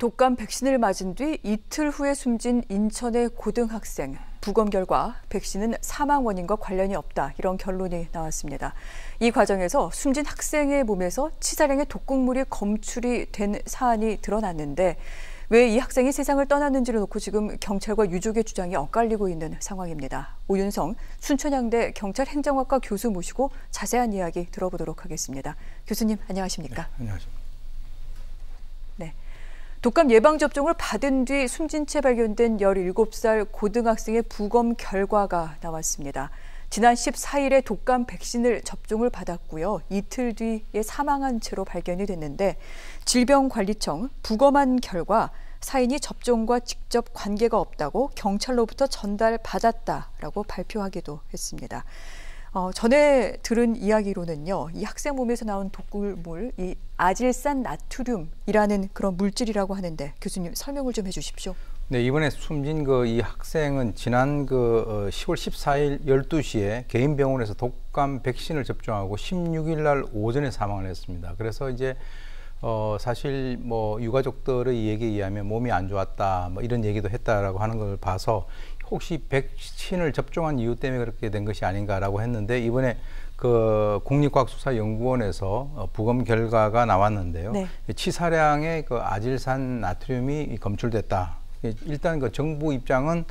독감 백신을 맞은 뒤 이틀 후에 숨진 인천의 고등학생. 부검 결과 백신은 사망 원인과 관련이 없다. 이런 결론이 나왔습니다. 이 과정에서 숨진 학생의 몸에서 치사량의 독극물이 검출이 된 사안이 드러났는데 왜 이 학생이 세상을 떠났는지를 놓고 지금 경찰과 유족의 주장이 엇갈리고 있는 상황입니다. 오윤성 순천향대 경찰 행정학과 교수 모시고 자세한 이야기 들어보도록 하겠습니다. 교수님 안녕하십니까? 네, 안녕하십니까? 독감 예방접종을 받은 뒤 숨진 채 발견된 17살 고등학생의 부검 결과가 나왔습니다. 지난 14일에 독감 백신을 접종을 받았고요. 이틀 뒤에 사망한 채로 발견이 됐는데 질병관리청 부검한 결과 사인이 접종과 직접 관계가 없다고 경찰로부터 전달받았다라고 발표하기도 했습니다. 어, 전에 들은 이야기로는요, 이 학생 몸에서 나온 독극물, 이 아질산 나트륨이라는 그런 물질이라고 하는데 교수님 설명을 좀 해주십시오. 네, 이번에 숨진 그 이 학생은 지난 그 10월 14일 12시에 개인 병원에서 독감 백신을 접종하고 16일 날 오전에 사망을 했습니다. 그래서 이제 어 사실 뭐 유가족들의 얘기에 의하면 몸이 안 좋았다 뭐 이런 얘기도 했다라고 하는 걸 봐서 혹시 백신을 접종한 이유 때문에 그렇게 된 것이 아닌가라고 했는데 이번에 그 국립과학수사연구원에서 어, 부검 결과가 나왔는데요. 네. 치사량의 그 아질산 나트륨이 검출됐다. 일단 그 정부 입장은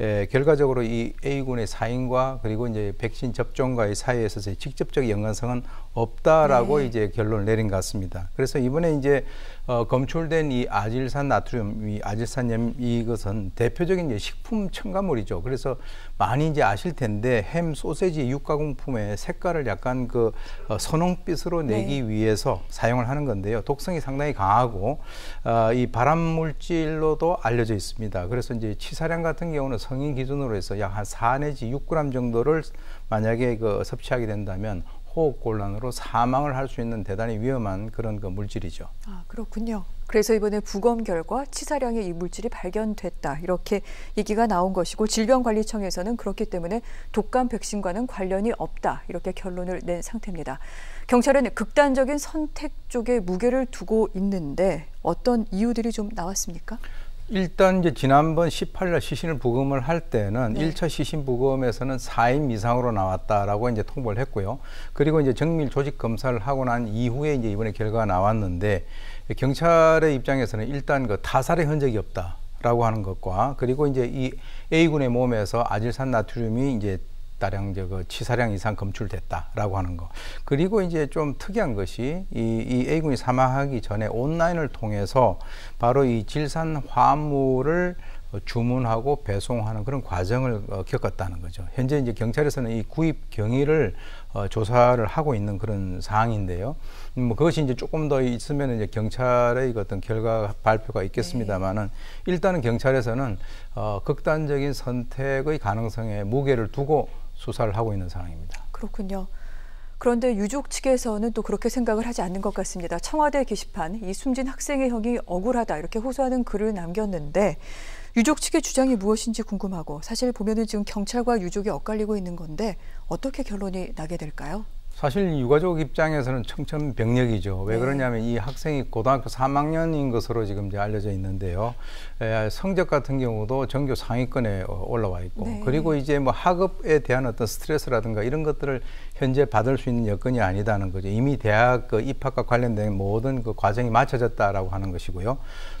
에, 결과적으로 이 A군의 사인과 그리고 이제 백신 접종과의 사이에 있어서 직접적 연관성은 없다라고 네. 이제 결론을 내린 것 같습니다. 그래서 이번에 이제 어, 검출된 이 아질산 나트륨, 이 아질산염 이것은 대표적인 이제 식품 첨가물이죠. 그래서 많이 이제 아실 텐데 햄, 소세지, 육가공품의 색깔을 약간 그 어, 선홍빛으로 네. 내기 네. 위해서 사용을 하는 건데요. 독성이 상당히 강하고 어, 이 발암 물질로도 알려져 있습니다. 그래서 이제 치사량 같은 경우는 성인 기준으로 해서 약 한 4 내지 6g 정도를 만약에 그 섭취하게 된다면 호흡 곤란으로 사망을 할 수 있는 대단히 위험한 그런 그 물질이죠. 아 그렇군요. 그래서 이번에 부검 결과 치사량의 이 물질이 발견됐다 이렇게 얘기가 나온 것이고 질병관리청에서는 그렇기 때문에 독감 백신과는 관련이 없다 이렇게 결론을 낸 상태입니다. 경찰은 극단적인 선택 쪽에 무게를 두고 있는데 어떤 이유들이 좀 나왔습니까? 일단 이제 지난번 18일 시신을 부검을 할 때는 네. 1차 시신 부검에서는 4인 이상으로 나왔다라고 이제 통보를 했고요. 그리고 이제 정밀 조직 검사를 하고 난 이후에 이제 이번에 결과가 나왔는데 경찰의 입장에서는 일단 그 타살의 흔적이 없다. 라고 하는 것과 그리고 이제 이 A군의 몸에서 아질산 나트륨이 이제 다량 저거 치사량 이상 검출됐다라고 하는 거. 그리고 이제 좀 특이한 것이 이, 이 A군이 사망하기 전에 온라인을 통해서 바로 이 질산 화물을 주문하고 배송하는 그런 과정을 어, 겪었다는 거죠. 현재 이제 경찰에서는 이 구입 경위를 어, 조사를 하고 있는 그런 사항인데요. 음, 뭐 그것이 이제 조금 더 있으면 이제 경찰의 그 어떤 결과 발표가 있겠습니다만은 네. 일단은 경찰에서는 어, 극단적인 선택의 가능성에 무게를 두고 수사를 하고 있는 상황입니다. 그렇군요. 그런데 유족 측에서는 또 그렇게 생각을 하지 않는 것 같습니다. 청와대 게시판 이 숨진 학생의 형이 억울하다 이렇게 호소하는 글을 남겼는데 유족 측의 주장이 무엇인지 궁금하고 사실 보면은 지금 경찰과 유족이 엇갈리고 있는 건데 어떻게 결론이 나게 될까요? 사실 유가족 입장에서는 청천벽력이죠. 왜 네. 그러냐면 이 학생이 고등학교 3학년인 것으로 지금 이제 알려져 있는데요. 에, 성적 같은 경우도 전교 상위권에 어, 올라와 있고, 네. 그리고 이제 뭐 학업에 대한 어떤 스트레스라든가 이런 것들을 현재 받을 수 있는 여건이 아니다는 거죠. 이미 대학 그 입학과 관련된 모든 그 과정이 마쳐졌다라고 하는 것이고요.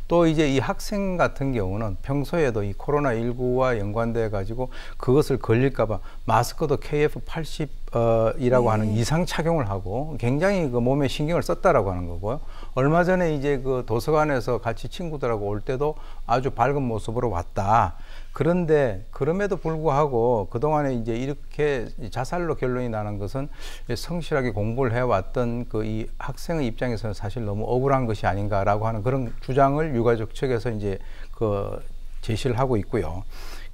또 이제 이 학생 같은 경우는 평소에도 이 코로나 19와 연관돼 가지고 그것을 걸릴까봐 마스크도 KF80 어, 이라고 네. 하는 이상 착용을 하고 굉장히 그 몸에 신경을 썼다라고 하는 거고요. 얼마 전에 이제 그 도서관에서 같이 친구들하고 올 때도 아주 밝은 모습으로 왔다. 그런데 그럼에도 불구하고 그동안에 이제 이렇게 자살로 결론이 나는 것은 성실하게 공부를 해왔던 그 이 학생의 입장에서는 사실 너무 억울한 것이 아닌가라고 하는 그런 주장을 유가족 측에서 이제 그 제시를 하고 있고요.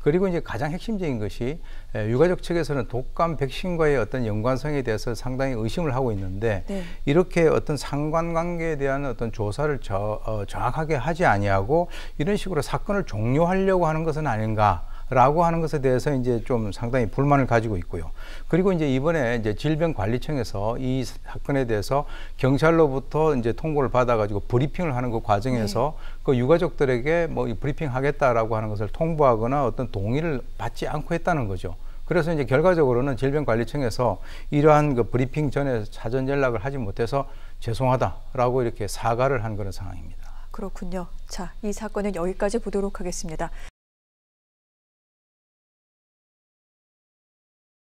그리고 이제 가장 핵심적인 것이 유가족 측에서는 독감 백신과의 어떤 연관성에 대해서 상당히 의심을 하고 있는데 네. 이렇게 어떤 상관관계에 대한 어떤 조사를 저, 어, 정확하게 하지 아니하고 이런 식으로 사건을 종료하려고 하는 것은 아닌가 라고 하는 것에 대해서 이제 좀 상당히 불만을 가지고 있고요. 그리고 이제 이번에 이제 질병관리청에서 이 사건에 대해서 경찰로부터 이제 통보를 받아가지고 브리핑을 하는 그 과정에서 그 유가족들에게 뭐이 브리핑 하겠다라고 하는 것을 통보하거나 어떤 동의를 받지 않고 했다는 거죠. 그래서 이제 결과적으로는 질병관리청에서 이러한 그 브리핑 전에 사전 연락을 하지 못해서 죄송하다라고 이렇게 사과를 한 그런 상황입니다. 그렇군요. 자, 이 사건은 여기까지 보도록 하겠습니다.